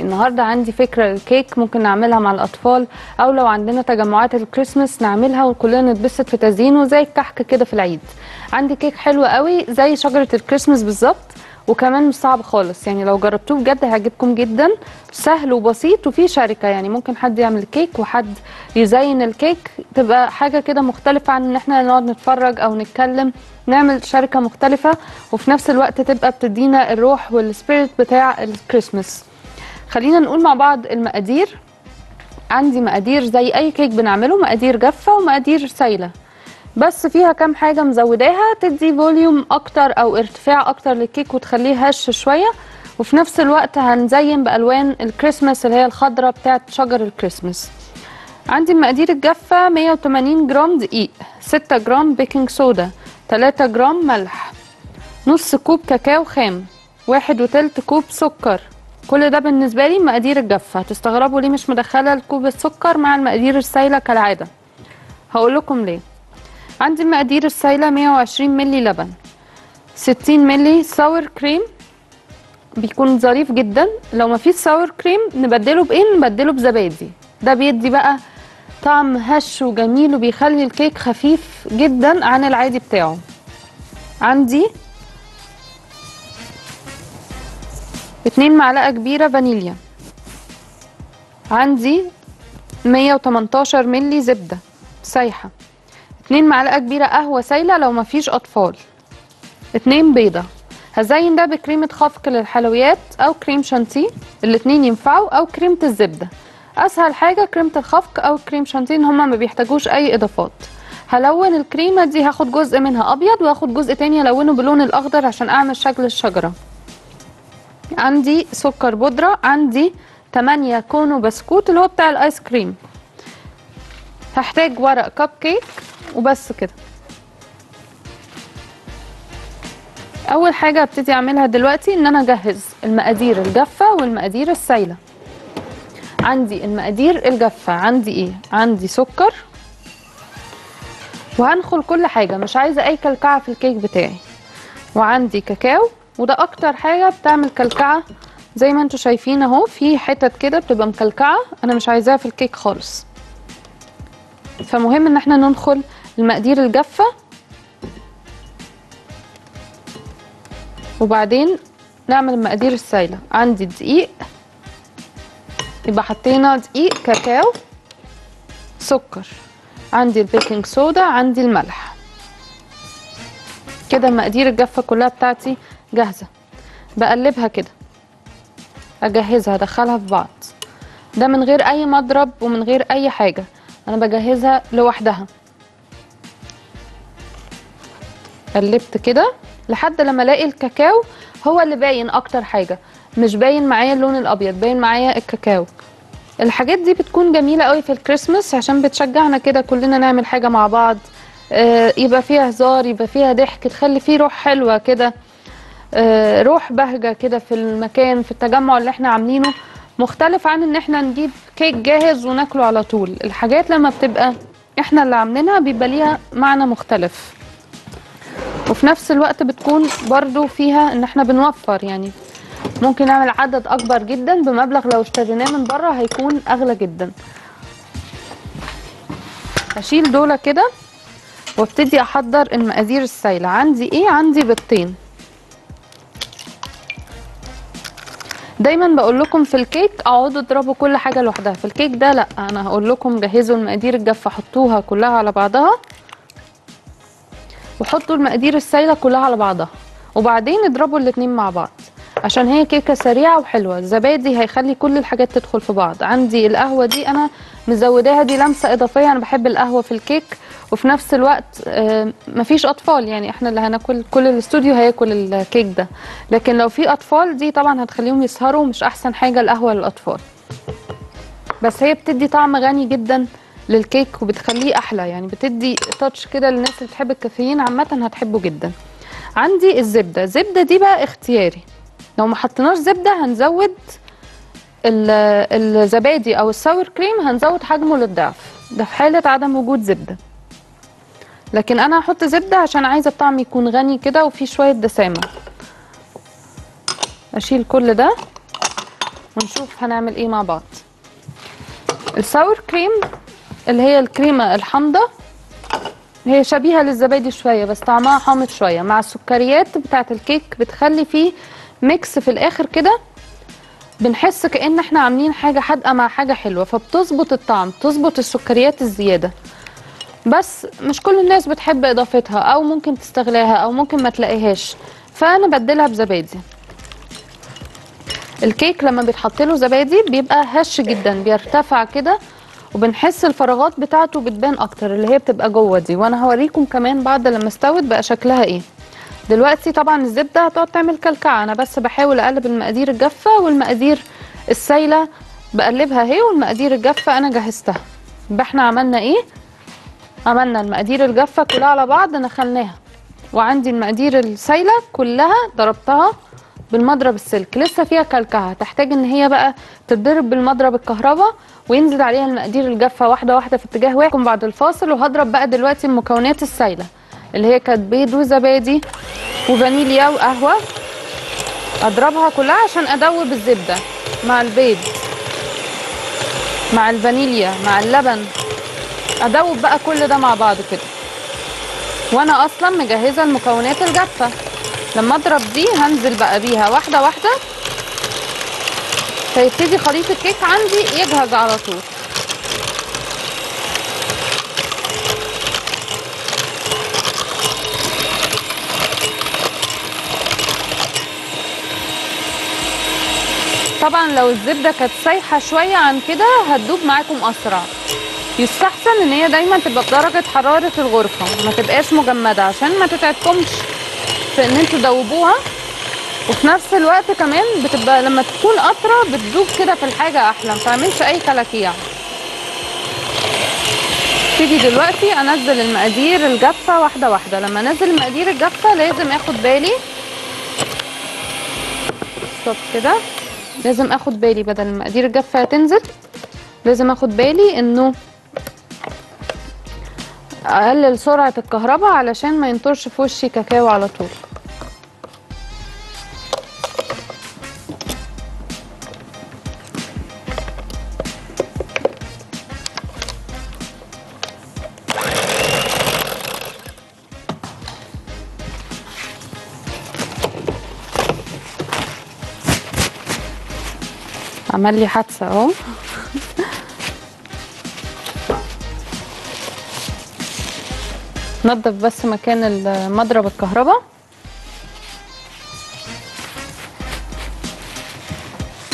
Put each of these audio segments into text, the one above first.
النهارده عندي فكرة للكيك ممكن نعملها مع الأطفال أو لو عندنا تجمعات الكريسماس نعملها وكلنا نتبسط في تزيينه زي الكحك كده في العيد. عندي كيك حلو قوي زي شجرة الكريسماس بالظبط وكمان مش صعب خالص. يعني لو جربتوه بجد هيعجبكم جدا سهل وبسيط وفيه شركة. يعني ممكن حد يعمل كيك وحد يزين الكيك تبقى حاجة كده مختلفة عن إن إحنا نقعد نتفرج أو نتكلم. نعمل شركة مختلفة وفي نفس الوقت تبقى بتدينا الروح وال spirit بتاع الكريسماس. خلينا نقول مع بعض المقادير. عندي مقادير زي أي كيك بنعمله مقادير جافة ومقادير سايلة. بس فيها كام حاجة مزوداها تدي volume أكتر أو ارتفاع أكتر للكيك وتخليه هش شوية. وفي نفس الوقت هنزين بألوان الكريسماس اللي هي الخضراء بتاعت شجر الكريسماس. عندي المقادير الجافة 180 جرام دقيق 6 جرام baking soda 3 جرام ملح نص كوب كاكاو خام واحد وتلت كوب سكر. كل ده بالنسبة لي مقادير الجافة. هتستغربوا ليه مش مدخلة الكوب السكر مع المقادير السايلة كالعادة. هقول لكم ليه. عندي المقادير السايلة 120 ملي لبن 60 ملي sour cream بيكون ظريف جدا. لو ما فيش sour cream نبدله بإيه؟ نبدله بزبادي. ده بيدي بقى طعم هش وجميل وبيخلي الكيك خفيف جدا عن العادي بتاعه. عندي اتنين معلقة كبيرة فانيليا. عندي 118 ملي زبدة سايحة. اتنين معلقة كبيرة قهوة سايلة لو مفيش أطفال. اتنين بيضة. هزين ده بكريمة خفق للحلويات أو كريم شانتيه. الاتنين ينفعوا أو كريمة الزبدة. أسهل حاجة كريمة الخفق أو كريم شانتيه إن هما ما بيحتاجوش أي إضافات. هلون الكريمة دي هاخد جزء منها أبيض وهاخد جزء تاني ألونه باللون الأخضر عشان أعمل شكل الشجرة. عندي سكر بودرة عندي 8 كونو بسكوت اللي هو بتاع الآيس كريم. هحتاج ورق كب كيك وبس كده. أول حاجة هبتدي أعملها دلوقتي إن أنا أجهز المقادير الجافة والمقادير السايلة. عندي المقادير الجافة عندي إيه؟ عندي سكر. وهنخل كل حاجة مش عايزة أي كلكعة في الكيك بتاعي. وعندي كاكاو. وده أكتر حاجة بتعمل كلكعة. زي ما أنتم شايفين اهو في حتت كده بتبقى مكلكعة. أنا مش عايزاها في الكيك خالص. فمهم إن إحنا ننخل المقادير الجافة. وبعدين نعمل المقادير السايلة. عندي دقيق. يبقى حطينا دقيق كاكاو سكر. عندي البيكنج صودا عندي الملح. كده المقادير الجافة كلها بتاعتي جاهزة. بقلبها كده. أجهزها أدخلها في بعض. ده من غير أي مضرب ومن غير أي حاجة. أنا بجهزها لوحدها. قلبت كده لحد لما ألاقي الكاكاو هو اللي باين أكتر حاجة. مش باين معايا اللون الأبيض باين معايا الكاكاو. الحاجات دي بتكون جميلة قوي في الكريسماس عشان بتشجعنا كده كلنا نعمل حاجة مع بعض. آه يبقى فيها هزار يبقى فيها ضحك تخلي فيه روح حلوة كده. روح بهجة كده في المكان في التجمع اللي إحنا عاملينه. مختلف عن ان إحنا نجيب كيك جاهز وناكله على طول. الحاجات لما بتبقى إحنا اللي عاملينها بيبقى ليها معنى مختلف. وفي نفس الوقت بتكون برضو فيها ان إحنا بنوفر يعني ممكن نعمل عدد اكبر جدا بمبلغ لو اشتريناه من بره هيكون اغلى جدا. اشيل دول كده وابتدي احضر المقادير السايله عندي إيه؟ عندي بيضتين. دايما بقول لكم في الكيك اقعدوا اضربوا كل حاجة لوحدها. في الكيك ده لا أنا هقول لكم جهزوا المقادير الجافة حطوها كلها على بعضها وحطوا المقادير السايلة كلها على بعضها وبعدين اضربوا الاتنين مع بعض عشان هي كيكة سريعة وحلوة. الزبادي هيخلي كل الحاجات تدخل في بعض. عندي القهوة دي أنا مزوداها دي لمسة إضافية أنا بحب القهوة في الكيك وفي نفس الوقت آه، مفيش أطفال. يعني إحنا اللي هناكل كل الاستوديو هياكل الكيك ده. لكن لو في أطفال دي طبعا هتخليهم يسهروا مش أحسن حاجة القهوة للأطفال. بس هي بتدي طعم غني جدا للكيك وبتخليه أحلى. يعني بتدي تاتش كده للناس اللي بتحب الكافيين عامة هتحبه جدا. عندي الزبدة. الزبدة دي بقى اختياري. لو ما حطيناش زبدة هنزود ال- الزبادي أو الساور كريم هنزود حجمه للضعف. ده في حالة عدم وجود زبدة. لكن أنا هحط زبدة عشان عايزة الطعم يكون غني كده وفيه شوية دسامة. أشيل كل ده ونشوف هنعمل إيه مع بعض. ال sour cream اللي هي الكريمة الحامضة هي شبيهة للزبادي شوية بس طعمها حامض شوية. مع السكريات بتاعة الكيك بتخلي فيه mix في الآخر كده. بنحس كأن إحنا عاملين حاجة حادقة مع حاجة حلوة فبتظبط الطعم بتظبط السكريات الزيادة. بس مش كل الناس بتحب إضافتها أو ممكن تستغلاها أو ممكن ما تلاقيهاش. فأنا بدلها بزبادي. الكيك لما بيتحط له زبادي بيبقى هش جدا بيرتفع كده وبنحس الفراغات بتاعته بتبان أكتر اللي هي بتبقى جوه دي. وأنا هوريكم كمان بعد لما استوت بقى شكلها إيه. دلوقتي طبعا الزبدة هتقعد تعمل كلكعة. أنا بس بحاول أقلب المقادير الجافة والمقادير السايلة بقلبها أهي والمقادير الجافة أنا جهزتها. يبقى إحنا عملنا إيه؟ عملنا المقادير الجافة كلها على بعض نخلناها وعندي المقادير السايلة كلها ضربتها بالمضرب السلك. لسه فيها كلكعة. تحتاج إن هي بقى تتضرب بالمضرب الكهرباء وينزل عليها المقادير الجافة واحدة واحدة في اتجاه واحد. بعد الفاصل وهضرب بقى دلوقتي المكونات السايلة اللي هي كانت بيض وزبادي وفانيليا وقهوة. أضربها كلها عشان أدوب الزبدة مع البيض مع الفانيليا مع اللبن. أدوب بقى كل ده مع بعض كده. وأنا أصلا مجهزة المكونات الجافة. لما أضرب دي هنزل بقى بيها واحدة واحدة. فيبتدي خليط الكيك عندي يجهز على طول. طبعا لو الزبدة كانت سايحة شوية عن كده هتدوب معاكم أسرع. يستحسن إن هي دايما تبقى بدرجة حرارة الغرفة. ما تبقاش مجمدة عشان ما تتعبكمش في إن أنتوا تدوبوها وفي نفس الوقت كمان بتبقى لما تكون قطرة بتدوب كده في الحاجة أحلى ما تعملش أي كلاكيع. ابتدي دلوقتي أنزل المقادير الجافة واحدة واحدة. لما أنزل المقادير الجافة لازم آخد بالي. ستوب كده. لازم آخد بالي بدل المقادير الجافة هتنزل. لازم آخد بالي إنه أقلل سرعة الكهرباء علشان ما ينطرش في وشي كاكاو على طول. عمل لي حادثة أهو. نضف بس مكان المضرب الكهرباء.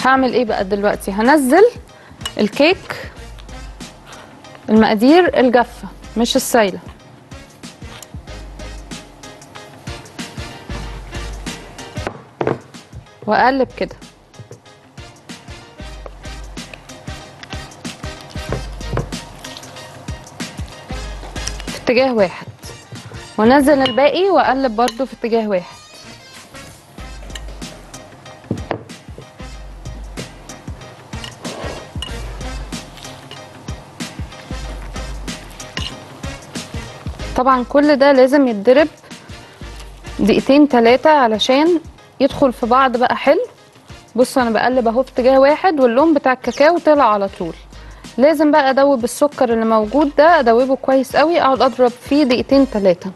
هعمل إيه بقى دلوقتي؟ هنزل الكيك المقادير الجافه مش السايلة. وأقلب كده. في اتجاه واحد. وانزل الباقي واقلب برضو في اتجاه واحد. طبعا كل ده لازم يتضرب دقيقتين تلاتة علشان يدخل في بعض بقى حلو. بصوا أنا بقلب أهو في اتجاه واحد واللون بتاع الكاكاو طلع على طول. لازم بقى أدوب السكر اللي موجود ده أدوبه كويس قوي أقعد أضرب فيه دقيقتين ثلاثة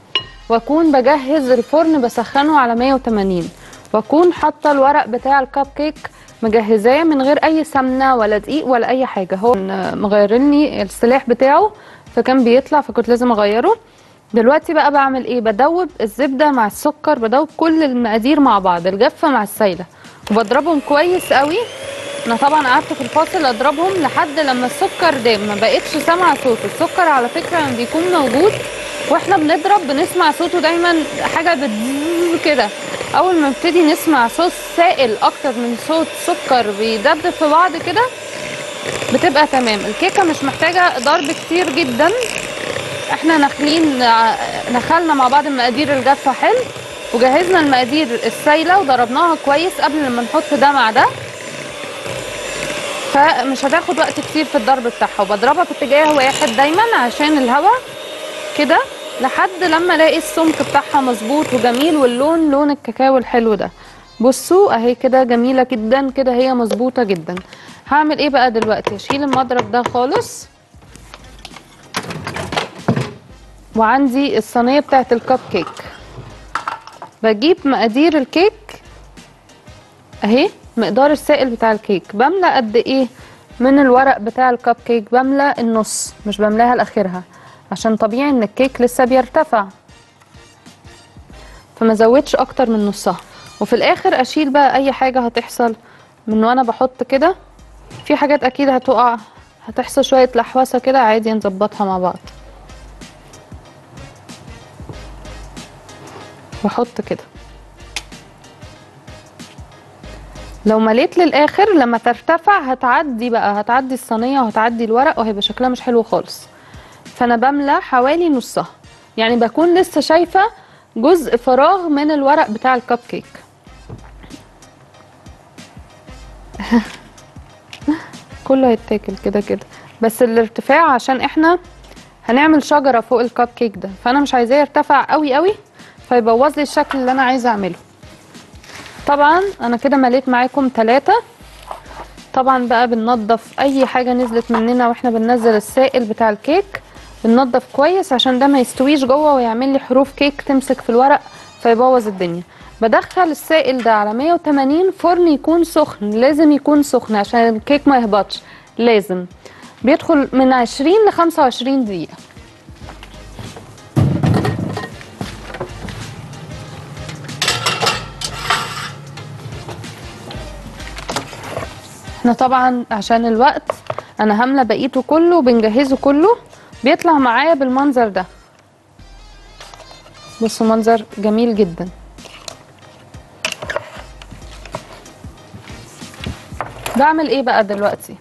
واكون بجهز الفرن بسخنه على 180 واكون حاطة الورق بتاع الكب كيك مجهزاه من غير أي سمنة ولا دقيق ولا أي حاجة. هو مغيرني السلاح بتاعه فكان بيطلع فكنت لازم أغيره. دلوقتي بقى بعمل إيه؟ بدوب الزبدة مع السكر بدوب كل المقادير مع بعض الجافه مع السايلة. وبضربهم كويس قوي. أنا طبعا قعدت في الفاصل أضربهم لحد لما السكر دام ما بقتش سامعة صوته. السكر على فكرة لما بيكون موجود وإحنا بنضرب بنسمع صوته دايما حاجة بتزز كده. أول ما نبتدي نسمع صوت سائل أكتر من صوت سكر بيدبدب في بعض كده بتبقى تمام. الكيكة مش محتاجة ضرب كتير جدا. إحنا ناخلين نخلنا مع بعض المقادير الجافة حلو وجهزنا المقادير السايلة وضربناها كويس قبل لما نحط ده مع ده. فمش هتاخد وقت كتير في الضرب بتاعها. وبضربها في اتجاه واحد دايما عشان الهواء كده لحد لما الاقي السمك بتاعها مظبوط وجميل واللون لون الكاكاو الحلو ده. بصوا اهي كده جميلة جدا كده هي مظبوطة جدا. هعمل إيه بقى دلوقتي؟ اشيل المضرب ده خالص. وعندي الصينية بتاعت الكب كيك. بجيب مقادير الكيك. اهي. مقدار السائل بتاع الكيك. بملى قد إيه من الورق بتاع الكب كيك؟ بملى النص مش بملاها لآخرها. عشان طبيعي إن الكيك لسه بيرتفع. فما زودش أكتر من نصها. وفي الآخر أشيل بقى أي حاجة هتحصل. من وأنا بحط كده في حاجات أكيد هتقع هتحصل شوية لحوسة كده عادي نظبطها مع بعض. واحط كده. لو مليت للآخر لما ترتفع هتعدي بقى هتعدي الصينية وهتعدي الورق وهيبقى شكلها مش حلو خالص. فأنا بملى حوالي نصها. يعني بكون لسه شايفة جزء فراغ من الورق بتاع الكب كيك كله هيتاكل كده كده. بس الارتفاع عشان إحنا هنعمل شجرة فوق الكب كيك ده. فأنا مش عايزاه يرتفع قوي قوي فيبوظ لي الشكل اللي أنا عايزة أعمله. طبعا أنا كده مليت معاكم ثلاثة طبعا بقى بننضف أي حاجة نزلت مننا وإحنا بننزل السائل بتاع الكيك. بننضف كويس عشان ده ما يستويش جوه ويعمل لي حروف كيك تمسك في الورق فيبوظ الدنيا. بدخل السائل ده على 180 فرن يكون سخن لازم يكون سخن عشان الكيك ما يهبطش لازم. بيدخل من 20 ل 25 دقيقة. إحنا طبعا عشان الوقت أنا هاملة بقيته كله وبنجهزه كله بيطلع معايا بالمنظر ده. بصوا منظر جميل جدا. بعمل إيه بقى دلوقتي؟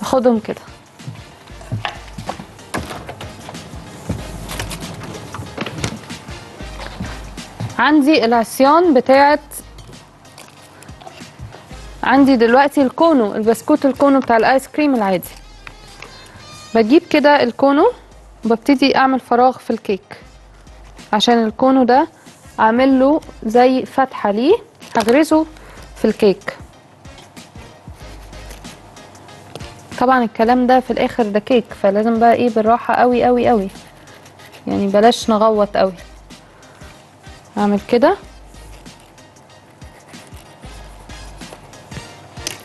باخدهم كده. عندي العصيان بتاعت عندي دلوقتي الكونو البسكوت الكونو بتاع الايس كريم العادي. بجيب كده الكونو وببتدي اعمل فراغ في الكيك. عشان الكونو ده اعمل له زي فتحة ليه هغرزه في الكيك. طبعا الكلام ده في الآخر ده كيك فلازم بقى إيه بالراحة قوي قوي قوي يعني بلاش نغوط قوي اعمل كده.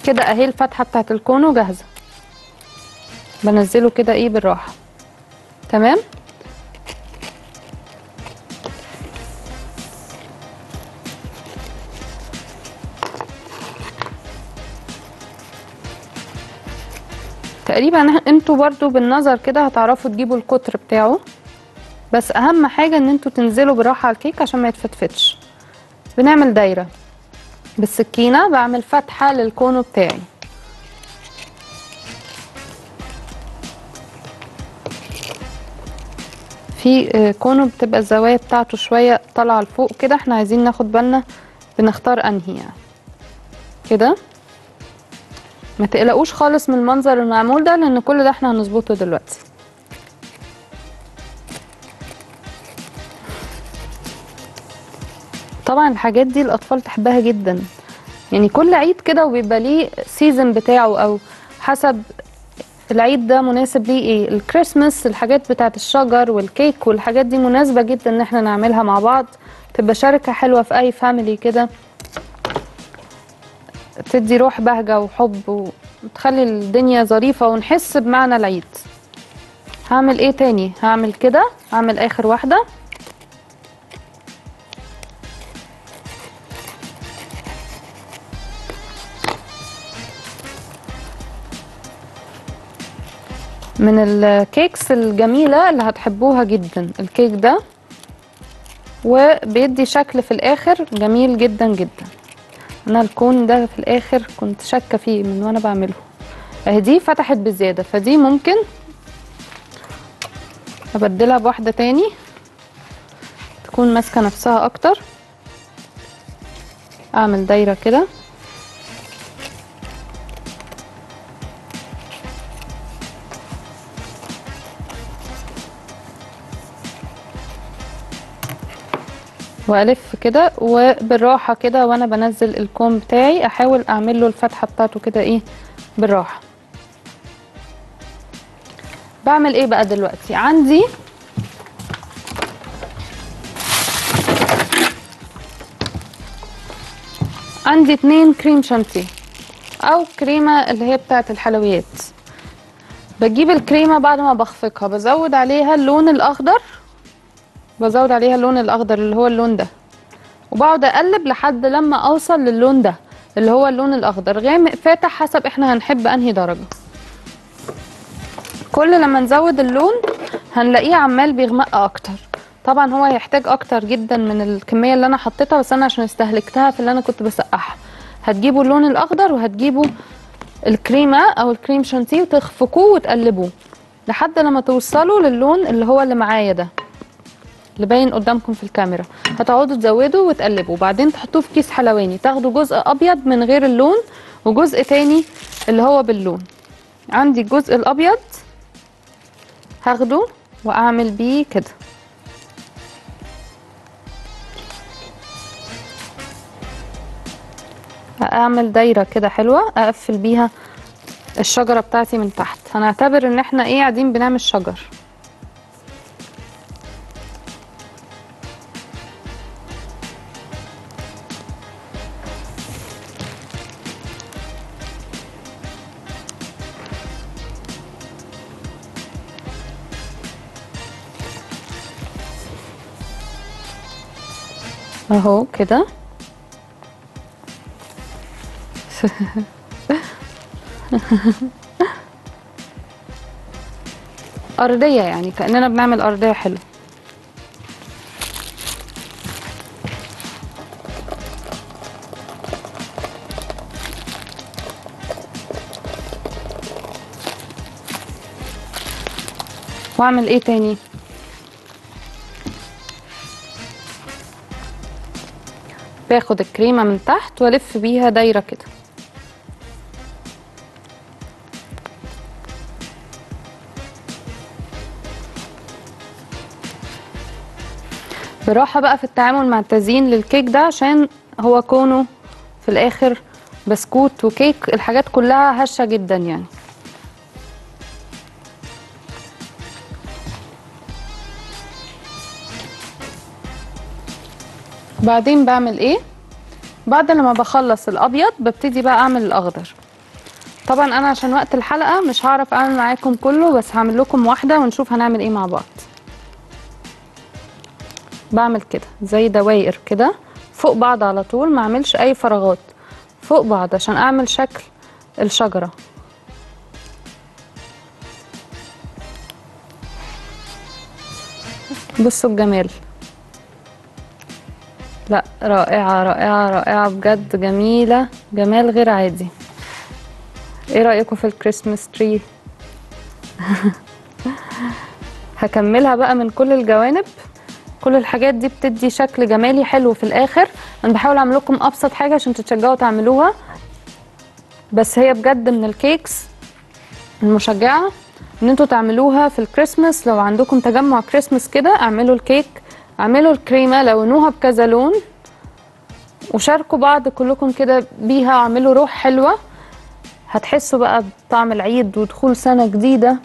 كده اهي الفتحة بتاعت الكونو جاهزة. بنزله كده إيه بالراحة. تمام؟ تقريبا أنتوا برضو بالنظر كده هتعرفوا تجيبوا القطر بتاعه. بس أهم حاجة إن أنتوا تنزلوا بالراحه على الكيك عشان ما يتفتفتش. بنعمل دايرة. بالسكينة بعمل فتحة للكونو بتاعي. في آه، كونو بتبقى الزوايا بتاعته شوية طالعة لفوق كده إحنا عايزين ناخد بالنا بنختار أنهي يعني. كده؟ ما تقلقوش خالص من المنظر المعمول ده لأن كل ده إحنا هنظبطه دلوقتي. طبعا الحاجات دي الأطفال تحبها جدا. يعني كل عيد كده وبيبقى ليه سيزن بتاعه أو حسب العيد ده مناسب ليه إيه. الكريسماس الحاجات بتاعت الشجر والكيك والحاجات دي مناسبة جدا إن إحنا نعملها مع بعض. تبقى شجرة حلوة في أي family كده. تدي روح بهجة وحب وتخلي الدنيا ظريفة ونحس بمعنى العيد. هعمل إيه تاني؟ هعمل كده. هعمل آخر واحدة. من ال cakes الجميلة اللي هتحبوها جدا. الكيك ده وبيدي شكل في الآخر جميل جدا جدا. أنا الكون ده في الآخر كنت شاكة فيه من وأنا بعمله. أهي دي فتحت بزيادة فدي ممكن أبدلها بواحدة تاني تكون ماسكة نفسها أكتر. أعمل دايرة كده. وألف كده وبالراحة كده وأنا بنزل الكوم بتاعي أحاول أعمل له الفتحة بتاعته كده إيه بالراحة. بعمل إيه بقى دلوقتي؟ عندي عندي اتنين كريم شانتيه أو كريمة اللي هي بتاعة الحلويات. بجيب الكريمة بعد ما بخفقها بزود عليها اللون الأخضر بزود عليها اللون الأخضر اللي هو اللون ده. وبقعد أقلب لحد لما أوصل للون ده اللي هو اللون الأخضر. غامق فاتح حسب إحنا هنحب أنهي درجة. كل لما نزود اللون هنلاقيه عمال بيغمق أكتر. طبعا هو هيحتاج أكتر جدا من الكمية اللي أنا حطيتها بس أنا عشان استهلكتها في اللي أنا كنت بسقعها. هتجيبوا اللون الأخضر وهتجيبوا الكريمه أو الكريم شانتيه وتخفقوه وتقلبوه. لحد لما توصلوا للون اللي هو اللي معايا ده. اللي باين قدامكم في الكاميرا. هتقعدوا تزودوا وتقلبوا. وبعدين تحطوه في كيس حلواني. تاخدوا جزء أبيض من غير اللون وجزء تاني اللي هو باللون. عندي الجزء الأبيض. هاخده وأعمل بيه كده. أعمل دايرة كده حلوة أقفل بيها الشجرة بتاعتي من تحت. هنعتبر إن إحنا إيه قاعدين بنعمل شجر. اهو كده. أرضية يعني كأننا بنعمل أرضية حلوة. وأعمل إيه تاني؟ باخد الكريمة من تحت والف بيها دايرة كده. براحة بقى في التعامل مع التزيين للكيك ده عشان هو كونه في الآخر بسكوت وكيك الحاجات كلها هشة جدا يعني. بعدين بعمل إيه؟ بعد لما بخلص الأبيض ببتدي بقى أعمل الأخضر. طبعا أنا عشان وقت الحلقة مش هعرف أعمل معاكم كله بس هعمل لكم واحدة ونشوف هنعمل إيه مع بعض. بعمل كده زي دواير كده فوق بعض على طول ما أعملش أي فراغات. فوق بعض عشان أعمل شكل الشجرة. بصوا الجمال. لا رائعة رائعة رائعة بجد جميلة جمال غير عادي. إيه رأيكم في ال Christmas tree هكملها بقى من كل الجوانب. كل الحاجات دي بتدي شكل جمالي حلو في الآخر. أنا بحاول أعمل لكم أبسط حاجة عشان تتشجعوا تعملوها. بس هي بجد من ال cakes المشجعة إن أنتوا تعملوها في الكريسماس. لو عندكم تجمع كريسماس كده اعملوا الكيك اعملوا الكريمة لونوها بكذا لون وشاركوا بعض كلكم كده بيها اعملوا روح حلوة. هتحسوا بقى بطعم العيد ودخول سنة جديدة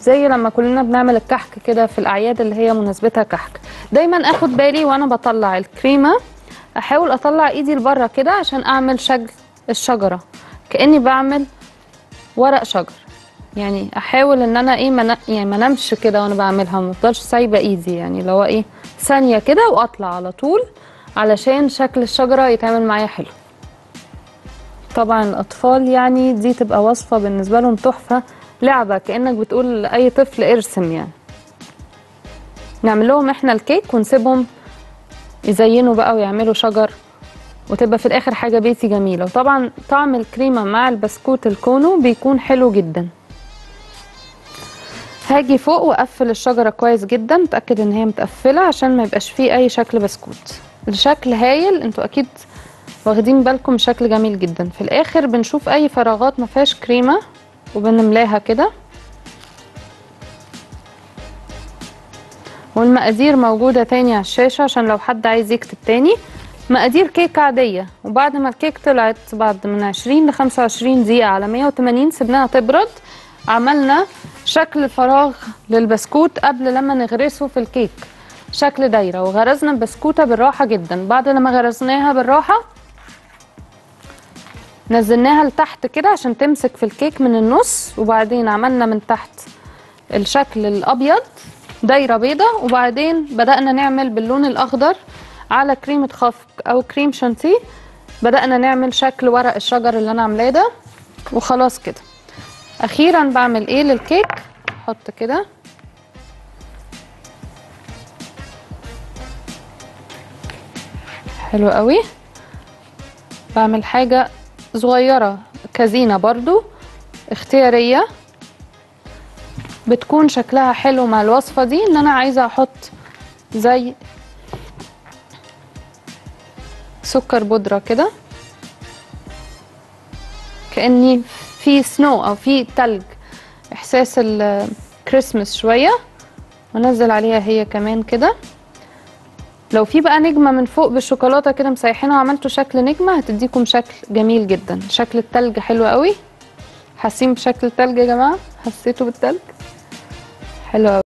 زي لما كلنا بنعمل الكحك كده في الأعياد اللي هي مناسبتها كحك. دايما آخد بالي وأنا بطلع الكريمة. أحاول أطلع إيدي لبره كده عشان أعمل شكل الشجرة. كأني بعمل ورق شجر. يعني أحاول إن أنا إيه من... يعني ما انامش كده وأنا بعملها ما أفضلش سايبة إيدي يعني اللي هو إيه ثانية كده وأطلع على طول علشان شكل الشجرة يتعمل معايا حلو. طبعا الأطفال يعني دي تبقى وصفة بالنسبة لهم تحفة لعبة كأنك بتقول لاي طفل ارسم يعني. نعمل لهم إحنا الكيك ونسيبهم يزينوا بقى ويعملوا شجر وتبقى في الآخر حاجة بيتي جميلة. وطبعا طعم الكريمة مع البسكوت الكونو بيكون حلو جدا. هاجي فوق وأقفل الشجرة كويس جدا اتاكد إن هي متقفلة عشان ما يبقاش فيه أي شكل بسكوت. الشكل هايل أنتوا أكيد واخدين بالكم شكل جميل جدا. في الآخر بنشوف أي فراغات ما فيهاش كريمة وبنملاها كده. والمقادير موجودة تاني على الشاشة عشان لو حد عايز يكتب تاني. مقادير كيك عادية وبعد ما الكيك طلعت بعد من 20 ل 25 دقيقة على 180 سيبناها تبرد. عملنا شكل فراغ للبسكوت قبل لما نغرسه في الكيك. شكل دايرة وغرزنا البسكوتة بالراحة جدا. بعد لما غرزناها بالراحة نزلناها لتحت كده عشان تمسك في الكيك من النص وبعدين عملنا من تحت الشكل الأبيض دايرة بيضة. وبعدين بدأنا نعمل باللون الأخضر على كريمه خفق أو كريم شانتيه. بدأنا نعمل شكل ورق الشجر اللي أنا عاملاه ده وخلاص كده. أخيرا بعمل إيه للكيك؟ أحط كده. حلو قوي. بعمل حاجة صغيرة كزينة برضو اختيارية. بتكون شكلها حلو مع الوصفة دي إن أنا عايزة أحط زي سكر بودرة كده. كأني في سنو أو في تلج. إحساس الكريسماس شوية. وانزل عليها هي كمان كده. لو في بقى نجمة من فوق بالشوكولاتة كده مسيحينها وعملتوا شكل نجمة هتديكم شكل جميل جدا. شكل التلج حلو قوي. حاسين بشكل التلج يا جماعة؟ حسيتوا بالتلج؟ حلو قوي.